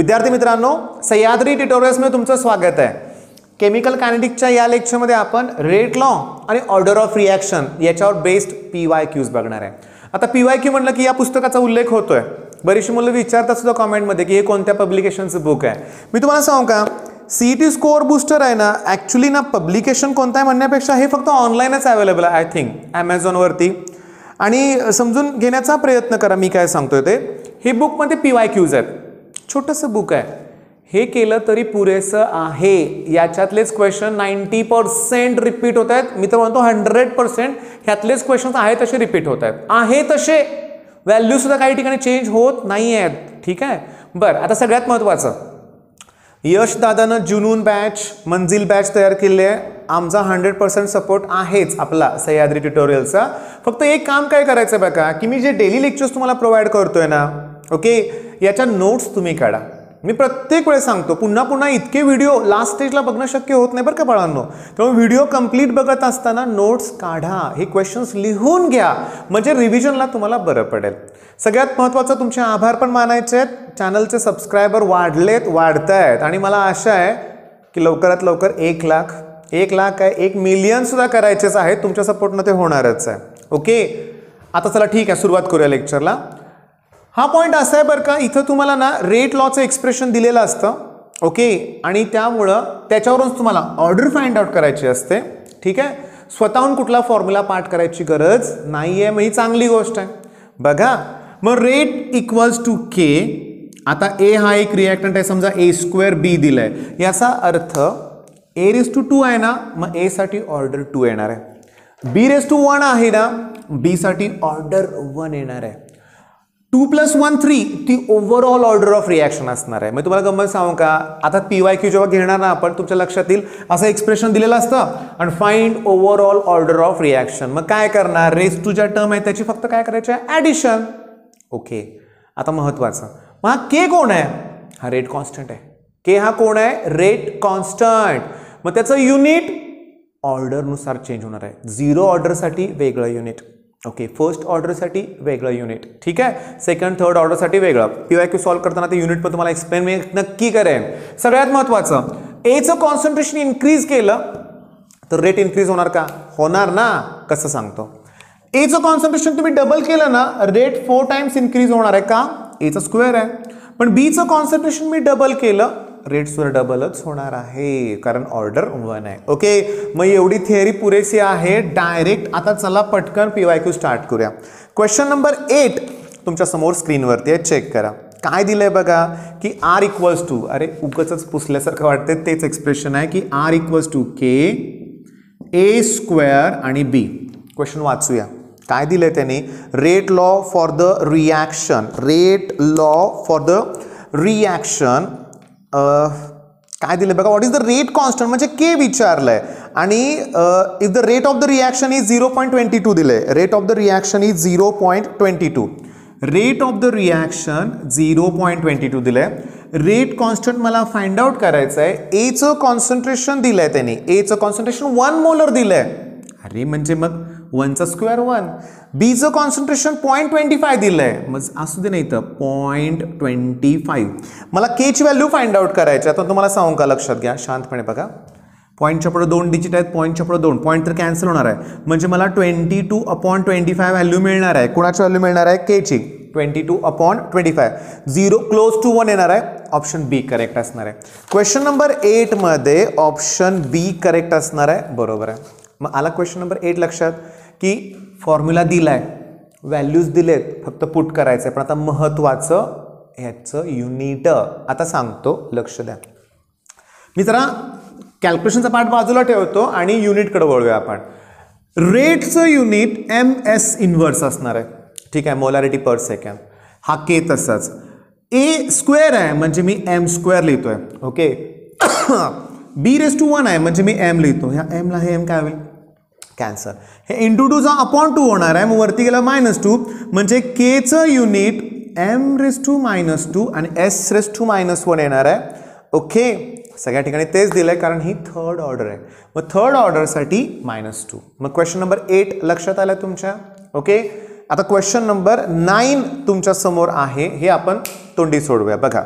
विद्यार्थी मित्रांनो सह्याद्री ट्युटोरियल्समध्ये तुमचं स्वागत आहे. केमिकल कायनेटिकच्या या लेक्चरमध्ये आपण रेट लॉ आणि ऑर्डर ऑफ रिॲक्शन याच्यावर बेस्ड पी वाय क्यूज बघणार आहे. आता पी वाय क्यू म्हटलं की या पुस्तकाचा उल्लेख होतोय. बरीचशी मुलं विचारतात सुद्धा कॉमेंटमध्ये की हे कोणत्या पब्लिकेशनचं बुक आहे? मी तुम्हाला सांगू का? सी टी स्कोअर बुस्टर आहे ना ॲक्च्युली ना पब्लिकेशन कोणतं आहे म्हणण्यापेक्षा हे फक्त ऑनलाईनच अवेलेबल आहे आय थिंक ॲमेझॉनवरती आणि समजून घेण्याचा प्रयत्न करा मी काय सांगतोय ते. हे बुकमध्ये पी वाय क्यूज आहेत. छोटंसं बुक आहे. हे केलं तरी पुरेसं आहे. याच्यातलेच क्वेश्चन नाईन्टी पर्सेंट रिपीट होत आहेत. मी तर म्हणतो हंड्रेड पर्सेंट ह्यातलेच क्वेश्चन आहे तसे रिपीट होत आहेत. आहे तसे. व्हॅल्यूसुद्धा काही ठिकाणी चेंज होत नाही आहेत ठीक आहे? बरं आता सगळ्यात महत्त्वाचं यश दादानं जुनून बॅच मंजिल बॅच तयार केली आहे. आमचा हंड्रेड पर्सेंट सपोर्ट आहेच आपला सह्याद्री ट्युटोरियलचा फक्त एक काम काय करायचं आहे बघा की मी जे डेली लेक्चर्स तुम्हाला प्रोव्हाइड करतोय ना ओके याच्या नोट्स तुम्ही काढा. मी प्रत्येक वेळेस सांगतो पुन्हा पुन्हा इतके व्हिडिओ लास्ट स्टेजला बघणं शक्य होत नाही बरं का बाळांनो. त्यामुळे व्हिडिओ कंप्लीट बघत असताना नोट्स काढा हे क्वेश्चन्स लिहून घ्या. म्हणजे रिव्हिजनला तुम्हाला बरं पडेल. सगळ्यात महत्त्वाचं तुमचे आभार पण मानायचे आहेत. चॅनलचे सबस्क्रायबर वाढलेत वाढत आहेत आणि मला आशा आहे की लवकरात लवकर एक लाख एक लाख काय एक मिलियनसुद्धा करायचेच आहेत. तुमच्या सपोर्टनं ते होणारच आहे. ओके आता चला ठीक आहे सुरुवात करूया लेक्चरला हा पॉईंट असा आहे बरं का इथं तुम्हाला ना रेट लॉचं एक्सप्रेशन दिलेलं असतं ओके आणि त्यामुळं त्याच्यावरूनच तुम्हाला ऑर्डर फाइंड आउट करायची असते ठीक आहे? स्वतःहून कुठला फॉर्म्युला पाठ करायची गरज नाही आहे मग ही चांगली गोष्ट आहे. बघा मग रेट इक्वल्स टू के आता ए हा एक रिॲक्टंट आहे समजा ए स्क्वेअर बी दिलं आहे याचा अर्थ ए रेस टू टू आहे ना मग एसाठी ऑर्डर टू येणार आहे. बी रेस टू वन आहे ना बीसाठी ऑर्डर वन येणार आहे. टू प्लस वन थ्री ती ओव्हरऑल ऑर्डर ऑफ रिॲक्शन असणार आहे. मग तुम्हाला गंमत सांगू का? आता पी वाय क्यू जेव्हा घेणार ना आपण तुमच्या लक्षात येईल असं एक्सप्रेशन दिलेलं असतं. आणि find overall order of reaction मग काय करणार? रेस टू ज्या टर्म आहे त्याची फक्त काय करायची आहे? ॲडिशन ओके आता महत्त्वाचं मग हा के कोण आहे? हा रेट कॉन्स्टंट आहे. के हा कोण आहे? रेट कॉन्स्टंट मग त्याचं युनिट ऑर्डरनुसार चेंज होणार आहे. झिरो ऑर्डरसाठी वेगळं युनिट ओके फर्स्ट ऑर्डरसाठी वेगळं युनिट ठीक आहे? सेकंड थर्ड ऑर्डरसाठी वेगळं. पी वाय क्यू सॉल्व्ह करताना ते युनिट पण तुम्हाला एक्सप्लेन मी नक्की करेन. सगळ्यात महत्त्वाचं एचं कॉन्सन्ट्रेशन इन्क्रीज केलं तर रेट इन्क्रीज होणार का? होणार ना? कसं सांगतो? एचं कॉन्सन्ट्रेशन तुम्ही डबल केलं ना रेट फोर टाइम्स इन्क्रीज होणार आहे का? एचं स्क्वेअर आहे. पण बीचं कॉन्सन्ट्रेशन मी डबल केलं रेट्सवर डबलच होणार आहे कारण ऑर्डर वन आहे. ओके मग एवढी थिअरी पुरेशी आहे डायरेक्ट आता चला पटकन पी वाय क्यू स्टार्ट करूया. क्वेश्चन नंबर एट तुमच्यासमोर स्क्रीनवरती आहे चेक करा. काय दिलंय बघा? की आर इक्वल्स टू अरे उगच पुसल्यासारखं वाटते तेच एक्सप्रेशन आहे की R equals to K A square आणि बी क्वेश्चन वाचूया. काय दिलंय त्याने? Rate law for the reaction rate law for the reaction काय दिलं बघा what is the rate constant म्हणजे के विचारलंय. आणि if the rate of the reaction is zero point twenty two दिलंय. Rate of the reaction is zero point twenty two rate of the reaction zero point twenty two दिलंय. Rate constant मला find out करायचं आहे एचं concentration दिलंय त्यांनी. एचं concentration one molar दिलंय. अरे म्हणजे मग वनचं स्क्वेअर वन. बीचं कॉन्सन्ट्रेशन पॉईंट ट्वेंटी फाय दिलं आहे मग असू दे नाही तर पॉईंट ट्वेंटी फाईव्ह मला केची व्हॅल्यू फाइंड आउट करायची आता तुम्हाला सांगू का? लक्षात घ्या. शांतपणे बघा. पॉईंटच्या पुढे दोन डिजिट आहेत. पॉईंटच्या पुढे दोन. पॉईंट तर कॅन्सल होणार आहे. म्हणजे मला twenty two upon twenty five value मिळणार आहे. कुणाची व्हॅल्यू मिळणार आहे? केची twenty two upon twenty five zero close to one येणार आहे. ऑप्शन बी करेक्ट असणार आहे. क्वेश्चन नंबर एटमध्ये ऑप्शन बी करेक्ट असणार आहे. बरोबर आहे. मग आला क्वेश्चन नंबर एट लक्षात? की फॉर्म्युला दिलाय व्हॅल्यूज दिलेत फक्त पुट करायचं आहे पण आता महत्त्वाचं ह्याचं युनिट आता सांगतो लक्ष द्या. मी जरा कॅल्क्युलेशनचा पार्ट बाजूला ठेवतो आणि युनिटकडे वळूया आपण. रेटचं युनिट एम एस इन्व्हर्स असणार आहे. ठीक आहे मोलॅरिटी पर सेकंड हा के तसाच. ए स्क्वेअर आहे म्हणजे मी एम स्क्वेअर लिहितोय. Okay B raise to one आहे म्हणजे मी एम लिहितो. ह्या एमला हे एम काय होईल? कॅन्सर हे इंटू टूचा अपॉन टू होणार आहे. मग वरती गेला मायनस टू म्हणजे केचं unit M raise to minus two आणि S raise to minus one येणार आहे. ओके सगळ्या ठिकाणी तेच दिलं आहे कारण ही थर्ड ऑर्डर आहे. मग थर्ड ऑर्डरसाठी मायनस टू मग क्वेश्चन नंबर एट लक्षात आलं तुमच्या? ओके आता क्वेश्चन नंबर नाईन तुमच्यासमोर आहे. हे आपण तोंडी सोडूया बघा.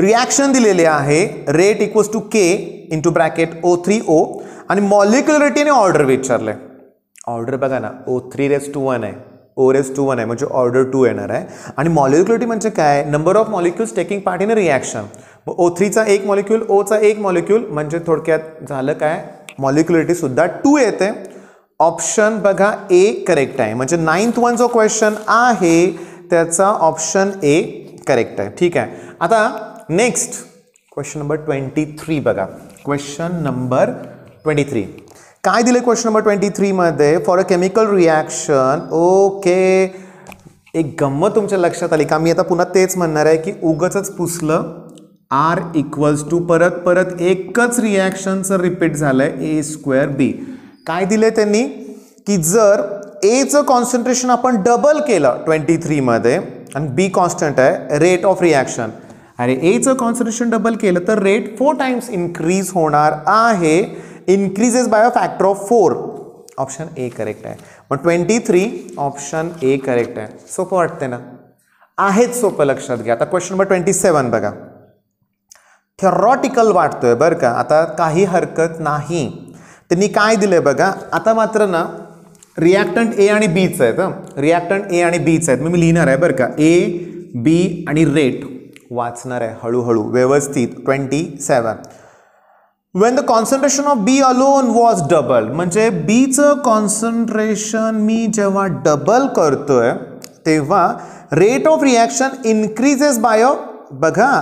रिॲक्शन दिलेले आहे. Rate equals to k into bracket O three O आणि मॉलिक्युलरिटीने ऑर्डर ऑर्डर आहे ऑर्डर बघा ना O three raise to one आहे. ओ रेस टू वन आहे म्हणजे ऑर्डर टू येणार आहे. आणि मॉलिक्युलरिटी म्हणजे काय? Number of molecules taking part in a reaction मग ओ थ्रीचा एक मॉलिक्यूल ओचा एक मॉलिक्यूल म्हणजे थोडक्यात झालं काय? मॉलिक्युलरिटीसुद्धा टू येते. ऑप्शन बघा ए करेक्ट आहे. म्हणजे नाईन्थ वन जो क्वेश्चन आहे त्याचा ऑप्शन ए करेक्ट आहे. ठीक आहे. आता next question number twenty three बघा. क्वेश्चन नंबर ट्वेंटी थ्री काय दिले question number twenty थ्रीमध्ये for a chemical reaction okay एक गंमत तुमच्या लक्षात आली का? मी आता पुन्हा तेच म्हणणार आहे की उगच पुसलं आर इक्वल्स टू परत परत एकच रिॲक्शनचं रिपीट झालं आहे ए स्क्वेअर बी काय दिले त्यांनी? की जर एचं कॉन्सन्ट्रेशन आपण डबल केलं ट्वेंटी थ्रीमध्ये आणि बी कॉन्स्टंट आहे रेट ऑफ रिॲक्शन अरे एचं कॉन्सन्ट्रेशन डबल केलं तर रेट फोर टाइम्स इन्क्रीज होणार आहे. Increases by a factor of four option A correct आहे. मग twenty three option A correct आहे. सोपं वाटते ना? आहेच सोपं लक्षात घ्या. आता क्वेश्चन नंबर ट्वेंटी सेवन बघा. थेरॉटिकल वाटतोय बरं का? आता काही हरकत नाही. त्यांनी काय दिलंय बघा? आता मात्र ना रिॲक्टंट ए आणि बीच आहेत रिॲक्टंट ए आणि बीच आहेत. मग मी लिहिणार आहे बरं का? ए बी आणि रेट वाचणार आहे हळूहळू व्यवस्थित twenty seven when the concentration of B alone was double म्हणजे बीचं कॉन्सन्ट्रेशन मी जेव्हा डबल करतोय तेव्हा rate of reaction increases by a बघा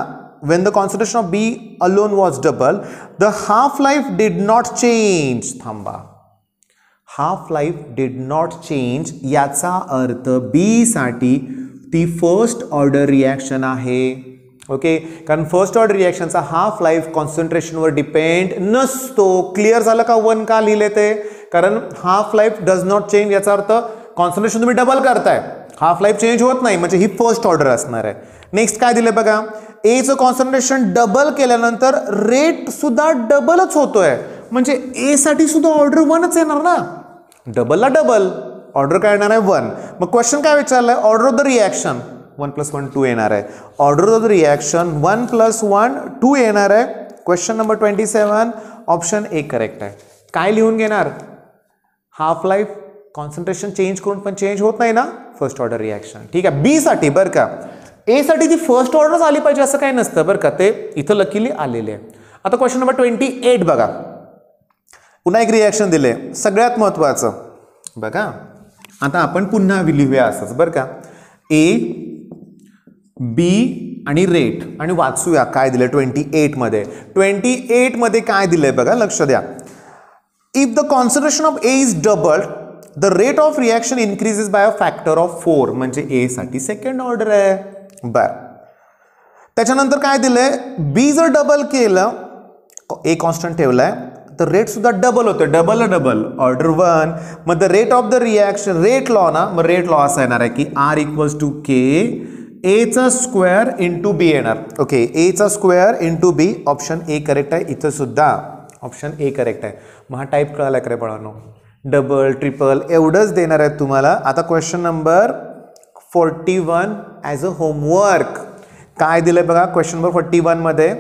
when the concentration of B alone was double the half life did not change थांबा. Half life did not change याचा अर्थ बीसाठी ती फर्स्ट ऑर्डर रिॲक्शन आहे. ओके कारण फर्स्ट ऑर्डर रिॲक्शनचा half life कॉन्सन्ट्रेशनवर डिपेंड नसतो. क्लिअर झालं का वन का लिहिले ते? कारण half life does not change याचा अर्थ कॉन्सन्ट्रेशन तुम्ही डबल करताय. हाफ लाईफ चेंज होत नाही म्हणजे ही फर्स्ट ऑर्डर असणार आहे. नेक्स्ट काय दिलं बघा? एचं कॉन्सन्ट्रेशन डबल केल्यानंतर रेट सुद्धा डबलच होतोय. म्हणजे एसाठी सुद्धा ऑर्डर वनच येणार ना? डबलला डबल ऑर्डर काय येणार आहे? वन मग क्वेश्चन काय विचारलं आहे order of the reaction one plus one two येणार आहे order of the reaction one plus one two येणार आहे question number twenty seven option A correct आहे काय लिहून घेणार? हाफ लाईफ कॉन्सन्ट्रेशन चेंज करून पण चेंज होत नाही ना? फर्स्ट ऑर्डर रिॲक्शन ठीक आहे. बीसाठी बरं का. एसाठी ती फर्स्ट ऑर्डरच आली पाहिजे असं काही नसतं बरं का. ते इथं लकीली आलेले आहे. आता क्वेश्चन नंबर ट्वेंटी एट बघा. पुन्हा एक रिॲक्शन दिले. सगळ्यात महत्त्वाचं बघा. आता आपण पुन्हा लिहूया असंच बरं का. ए बी आणि रेट आणि वाचूया काय दिलं ट्वेंटी एटमध्ये ट्वेंटी एटमध्ये काय दिलंय बघा लक्ष द्या. If the concentration of A is double the rate of reaction increases by a factor of four म्हणजे एसाठी सेकंड ऑर्डर आहे. बर. त्याच्यानंतर काय दिलं आहे बी जर डबल केलं ए कॉन्स्टंट ठेवलाय तर रेटसुद्धा डबल होतं. डबल डबल ऑर्डर वन मग the rate of the reaction rate law ना मग रेट लॉ असा येणार आहे की आर इक्वल्स टू के एचा स्क्वेअर इंटू बी येणार. ओके एचा square into B option A correct आहे. इथं सुद्धा ऑप्शन ए करेक्ट आहे. मग हा टाईप कळाला करे बळानो? डबल ट्रिपल एवढंच देणार आहेत तुम्हाला. आता question number forty one as a homework काय दिलं आहे बघा? क्वेश्चन नंबर फोर्टी वनमध्ये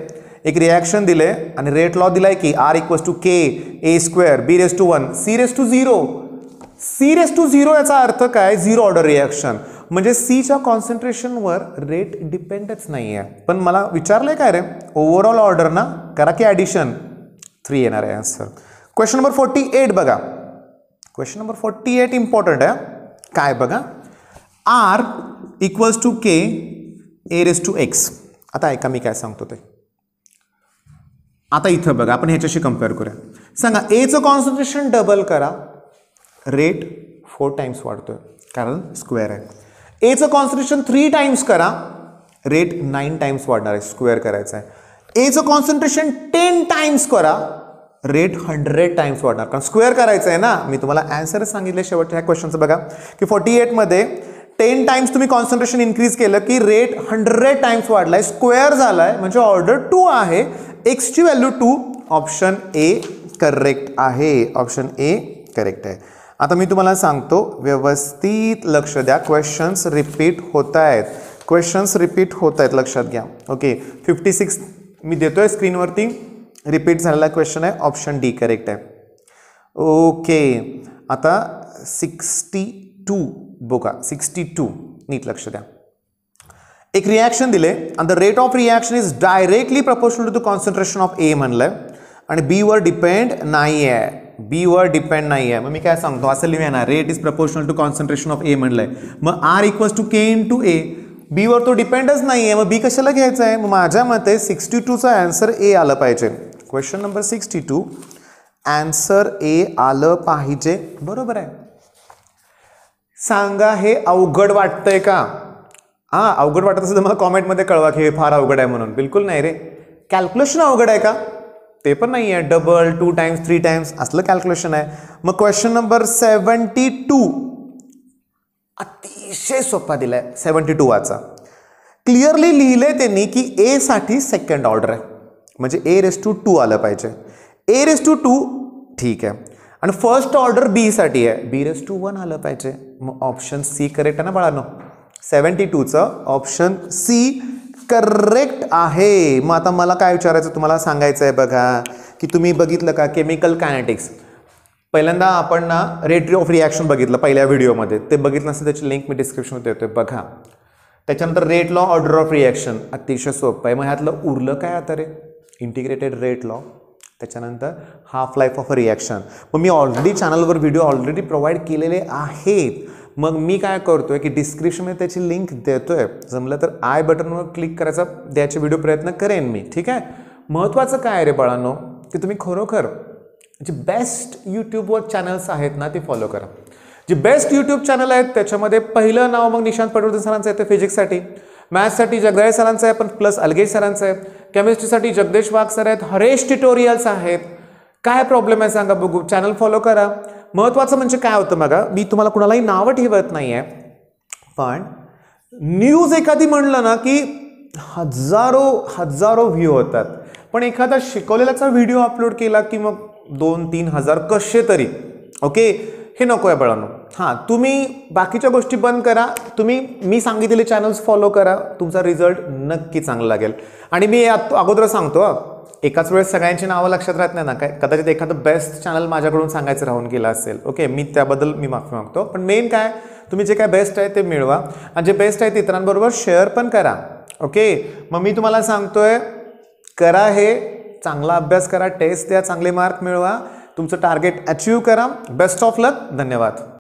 एक रिॲक्शन दिले आणि रेट लॉ दिलाय की R equals to k A square B raise to one C raise to zero C raise to zero याचा अर्थ काय? झिरो ऑर्डर रिॲक्शन म्हणजे सीच्या कॉन्सन्ट्रेशनवर रेट डिपेंडच नाही आहे पण मला विचारलं आहे काय रे? ओव्हरऑल ऑर्डर ना? करा की ॲडिशन थ्री येणार आहे answer question number forty eight बघा. Question number forty eight important आहे. काय बघा? R equals to k A raise to X आता ऐका मी काय सांगतो ते. आता इथं बघा आपण ह्याच्याशी कंपेअर करूया. सांगा एचं कॉन्सन्ट्रेशन डबल करा. रेट फोर टाईम्स वाढतो आहे कारण स्क्वेअर आहे. एचं कॉन्सन्ट्रेशन थ्री टाइम्स करा. रेट नाईन टाइम्स वाढणार आहे. स्क्वेअर करायचं आहे. एचं कॉन्सन्ट्रेशन टेन टाइम्स करा. रेट हंड्रेड टाइम्स वाढणार. कारण स्क्वेअर करायचं आहे ना. मी तुम्हाला ॲन्सर सांगितले शेवटच्या ह्या क्वेश्चनचं बघा. की फोर्टी एटमध्ये टेन टाइम्स तुम्ही कॉन्सन्ट्रेशन इन्क्रीज केलं की रेट हंड्रेड टाइम्स वाढलाय. स्क्वेअर झाला म्हणजे आहे म्हणजे ऑर्डर टू आहे. एक्सची value two option A correct आहे. ऑप्शन ए करेक्ट आहे. आता मी तुम्हाला सांगतो व्यवस्थित लक्ष द्या. क्वेश्चन्स रिपीट होत आहेत क्वेश्चन्स रिपीट होत आहेत लक्षात घ्या. ओके फिफ्टी सिक्स मी देतो आहे स्क्रीनवरती रिपीट झालेला क्वेश्चन आहे ऑप्शन डी करेक्ट आहे. ओके आता सिक्स्टी टू बघा सिक्स्टी टू नीट लक्ष द्या. एक रिॲक्शन दिले आणि the rate of reaction is directly proportional to the concentration of A म्हणलं आणि बीवर डिपेंड नाही आहे बी वर डिपेंड नाही आहे मग मी काय सांगतो? असं लिहूया ना. Rate is proportional to concentration of A म्हणलं आहे मग R equals to k into A beaver तो डिपेंडच नाही आहे मग बी कशाला घ्यायचं आहे मग माझ्या मते सिक्स्टी टूचा आन्सर ए आलं पाहिजे. Question number sixty two answer A आलं पाहिजे. बरोबर आहे. सांगा हे अवघड वाटतंय का? हां अवघड वाटत असेल तर मला कॉमेंटमध्ये कळवा की हे फार अवघड आहे म्हणून. बिलकुल नाही रे. कॅल्क्युलेशन अवघड आहे का? ते पण नाही आहे double two times three times असलं कॅल्क्युलेशन आहे. मग क्वेश्चन नंबर सेवन्टी टू अतिशय सोपा दिलाय. सेवन्टी टू वाचा. क्लिअरली लिहिलंय त्यांनी की ए साठी सेकंड ऑर्डर आहे. म्हणजे ए रेस टू टू आलं पाहिजे. ए रेस टू टू ठीक आहे. आणि फर्स्ट ऑर्डर बी साठी आहे. बी रेस टू वन आलं पाहिजे. मग ऑप्शन सी करेक्ट आहे ना बाळानो? सेवन्टी टूचं ऑप्शन सी करेक्ट आहे. मग आता मला काय विचारायचं तुम्हाला? सांगायचं आहे बघा की तुम्ही बघितलं का केमिकल कायनेटिक्स पहिल्यांदा आपण ना रेट ऑफ रिॲक्शन बघितलं पहिल्या व्हिडिओमध्ये ते बघितलं नसेल त्याची लिंक मी डिस्क्रिप्शनमध्ये देतोय. बघा. त्याच्यानंतर rate law order of reaction अतिशय सोपं आहे. मग ह्यातलं उरलं काय आता रे? इंटिग्रेटेड रेट लॉ त्याच्यानंतर half life of a reaction मग मी ऑलरेडी चॅनलवर व्हिडिओ ऑलरेडी प्रोव्हाइड केलेले आहेत. मग मी काय करतोय की डिस्क्रिप्शनमध्ये त्याची लिंक देतोय. जमलं तर आय बटनवर क्लिक करायचा द्यायचे व्हिडिओ प्रयत्न करेन मी ठीक आहे? महत्त्वाचं काय रे बाळांनो? की तुम्ही खरोखर जे बेस्ट यूट्यूबवर चॅनल्स आहेत ना ते फॉलो करा. जे बेस्ट यूट्यूब चॅनल आहेत त्याच्यामध्ये पहिलं नाव मग निशांत पटवर्धन सरांचं येतं फिजिक्ससाठी मॅथ्ससाठी जगदाळे सरांचं आहे पण प्लस अलगेश सरांचं आहे. केमिस्ट्रीसाठी जगदेश वाघ सर आहेत हरेश ट्युटोरियल्स आहेत. काय प्रॉब्लेम आहे सांगा बघू? चॅनल फॉलो करा. महत्त्वाचं म्हणजे काय होतं बघा मी तुम्हाला कुणालाही नावं ठेवत नाही आहे पण न्यूज एखादी म्हणलं ना की हजारो हजारो व्ह्यू होतात. पण एखादा शिकवलेलाचा व्हिडिओ अपलोड केला की मग दोन तीन हजार कसे तरी. ओके हे नको आहे बळानो. हां तुम्ही बाकीच्या गोष्टी बंद करा. तुम्ही मी सांगितलेले चॅनल्स फॉलो करा. तुमचा रिझल्ट नक्की चांगला लागेल. आणि मी अगोदर सांगतो हं, एकाच वेळेस सगळ्यांची नावं लक्षात राहत नाही ना. काय कदाचित एखादं बेस्ट चॅनल माझ्याकडून सांगायचं राहून गेलं असेल. ओके मी त्याबद्दल मी माफी मागतो. पण मेन काय तुम्ही जे काय बेस्ट आहे ते मिळवा. आणि जे बेस्ट आहे ते इतरांबरोबर शेअर पण करा. ओके मग मी तुम्हाला सांगतोय करा हे चांगला अभ्यास करा टेस्ट द्या चांगले मार्क मिळवा. तुमचं टार्गेट अचीव करा. बेस्ट ऑफ लक धन्यवाद.